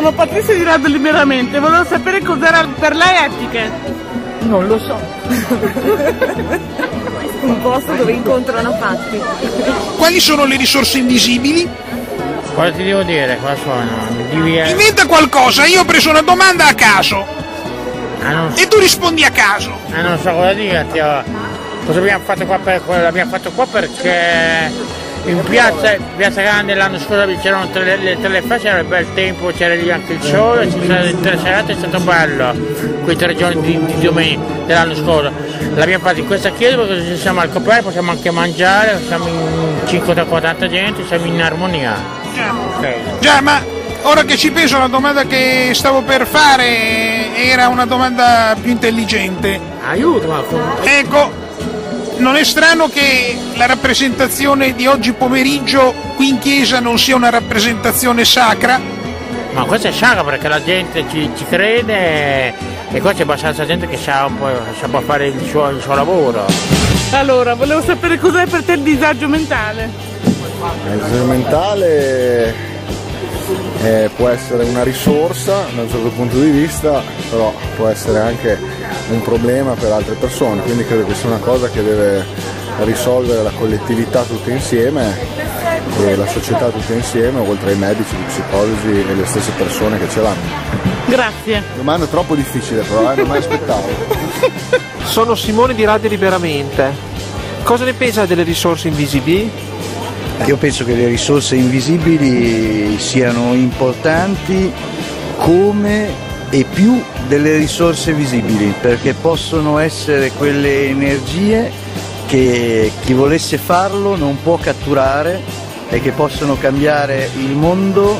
Sono Patrizia di Radio Liberamente, volevo sapere cos'era per lei etiche. Non lo so. Un posto dove incontrano fatti. Quali sono le risorse invisibili? Cosa ti devo dire? Qua sono? Devi... Inventa qualcosa, io ho preso una domanda a caso. Ah, non, E tu rispondi a caso. ah, non so cosa dirti. Cosa abbiamo fatto qua? Per, l'abbiamo fatto qua perché in piazza, piazza Grande l'anno scorso c'erano tre, le tre feste, c'era il bel tempo, c'era lì anche il sole, ci sono le tre serate, è stato bello quei tre giorni di, di domenica dell'anno scorso. L'abbiamo fatto in questa chiesa perché siamo al coperto possiamo anche mangiare, siamo in 50-40 gente, siamo in armonia. Già, ma ora che ci penso la domanda che stavo per fare era una domanda più intelligente. Aiuto, ma con- Ecco, non è strano che la rappresentazione di oggi pomeriggio qui in chiesa non sia una rappresentazione sacra? Ma questo è sacro perché la gente ci, ci crede e qua c'è abbastanza gente che sa, un po', sa fare il suo, il suo lavoro. Allora, volevo sapere cos'è per te il disagio mentale. Il disagio mentale eh, può essere una risorsa da un certo punto di vista, però può essere anche un problema per altre persone, quindi credo che sia una cosa che deve risolvere la collettività tutta insieme e la società tutta insieme, oltre ai medici, gli psicologi e le stesse persone che ce l'hanno. Grazie. Domanda troppo difficile però, eh, non me l'aspettavo. Sono Simone di Radio Liberamente. Cosa ne pensa delle risorse invisibili? Io penso che le risorse invisibili siano importanti come e più delle risorse visibili, perché possono essere quelle energie che chi volesse farlo non può catturare e che possono cambiare il mondo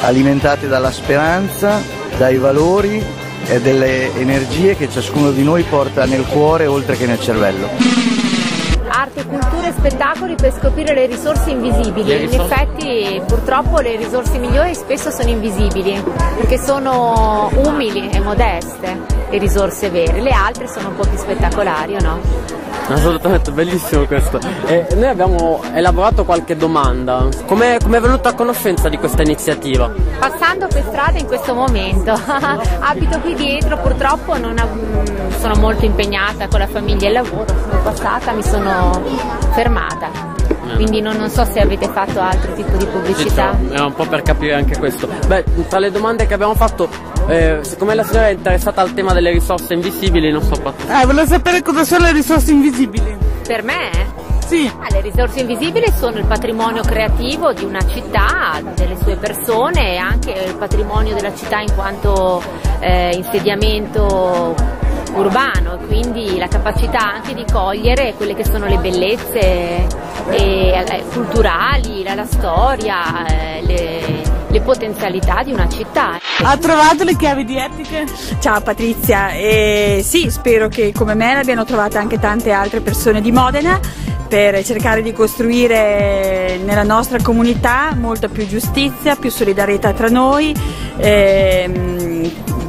alimentate dalla speranza, dai valori e delle energie che ciascuno di noi porta nel cuore oltre che nel cervello. Arte, cultura e spettacoli per scoprire le risorse invisibili. Le risorse- In effetti purtroppo le risorse migliori spesso sono invisibili perché sono umili e modeste le risorse vere, le altre sono un po' più spettacolari o no? Assolutamente, bellissimo questo. E noi abbiamo elaborato qualche domanda. Come è venuto a conoscenza di questa iniziativa? Passando per strada in questo momento, abito qui dietro, purtroppo non mm, sono molto impegnata con la famiglia e il lavoro, sono passata, mi sono fermata. Quindi non, non so se avete fatto altro tipo di pubblicità. È un po' per capire anche questo. Beh, tra le domande che abbiamo fatto, eh, siccome la signora è interessata al tema delle risorse invisibili, non so Eh, volevo sapere cosa sono le risorse invisibili. Per me? Sì. Ah, le risorse invisibili sono il patrimonio creativo di una città, delle sue persone e anche il patrimonio della città in quanto eh, insediamento urbano e quindi la capacità anche di cogliere quelle che sono le bellezze eh, eh, culturali, la, la storia, eh, le, le potenzialità di una città. Ha trovato le chiavi di etiche? Ciao Patrizia, e sì, spero che come me l'abbiano trovata anche tante altre persone di Modena per cercare di costruire nella nostra comunità molta più giustizia, più solidarietà tra noi, ehm,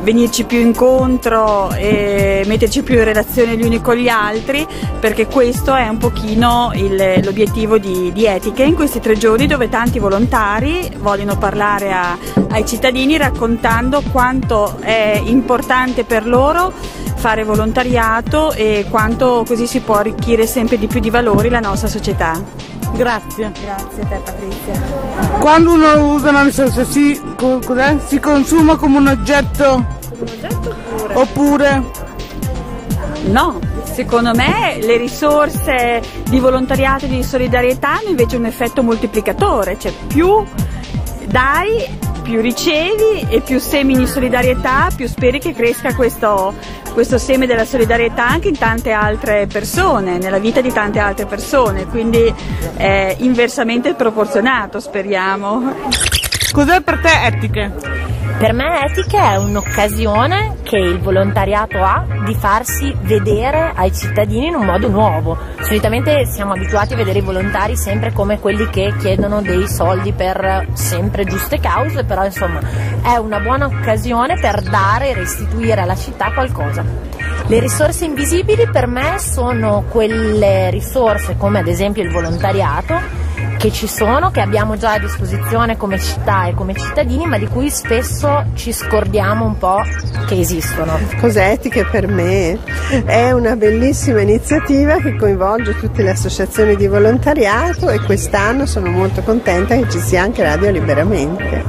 venirci più incontro e metterci più in relazione gli uni con gli altri, perché questo è un pochino l'obiettivo di, di Etiche in questi tre giorni dove tanti volontari vogliono parlare a- ai cittadini raccontando quanto è importante per loro fare volontariato e quanto così si può arricchire sempre di più di valori la nostra società. Grazie. Grazie a te Patrizia. Quando uno usa una risorsa si, si consuma come un oggetto? Oppure? No, secondo me le risorse di volontariato e di solidarietà hanno invece un effetto moltiplicatore, cioè più dai, più ricevi e più semini solidarietà, più speri che cresca questo, questo seme della solidarietà anche in tante altre persone, nella vita di tante altre persone, quindi è inversamente proporzionato, speriamo. Cos'è per te etiche? Per me etica è un'occasione che il volontariato ha di farsi vedere ai cittadini in un modo nuovo. Solitamente siamo abituati a vedere i volontari sempre come quelli che chiedono dei soldi per sempre giuste cause, però insomma è una buona occasione per dare e restituire alla città qualcosa. Le risorse invisibili per me sono quelle risorse come ad esempio il volontariato che ci sono, che abbiamo già a disposizione come città e come cittadini, ma di cui spesso ci scordiamo un po' che esistono. Cos'etiche per me è una bellissima iniziativa che coinvolge tutte le associazioni di volontariato e quest'anno sono molto contenta che ci sia anche Radio Liberamente.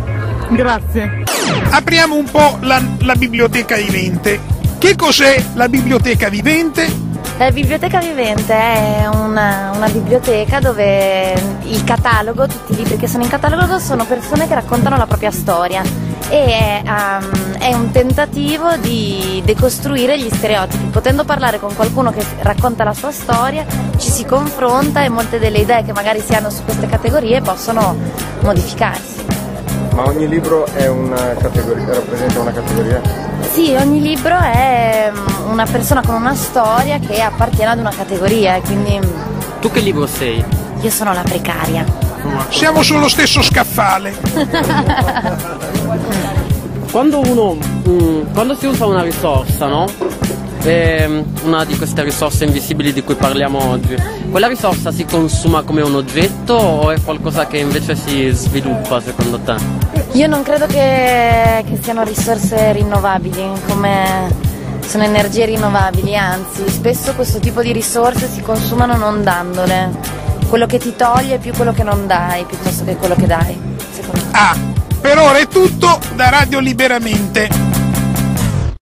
Grazie. Apriamo un po' la, la biblioteca vivente. Che cos'è la biblioteca vivente? La biblioteca vivente è una, una, biblioteca dove il catalogo, tutti i libri che sono in catalogo sono persone che raccontano la propria storia e è, um, è un tentativo di decostruire gli stereotipi. Potendo parlare con qualcuno che racconta la sua storia, ci si confronta e molte delle idee che magari si hanno su queste categorie possono modificarsi. Ma ogni libro una rappresenta una categoria? Sì, ogni libro è mm, una persona con una storia che appartiene ad una categoria quindi... Tu che libro sei? Io sono la precaria. Siamo sullo stesso scaffale. quando uno, mm, quando si usa una risorsa, no? È una di queste risorse invisibili di cui parliamo oggi. Quella risorsa si consuma come un oggetto o è qualcosa che invece si sviluppa secondo te? Io non credo che, che siano risorse rinnovabili, come sono energie rinnovabili, anzi spesso questo tipo di risorse si consumano non dandole. Quello che ti toglie è più quello che non dai piuttosto che quello che dai. Ah, per ora è tutto da Radio Liberamente.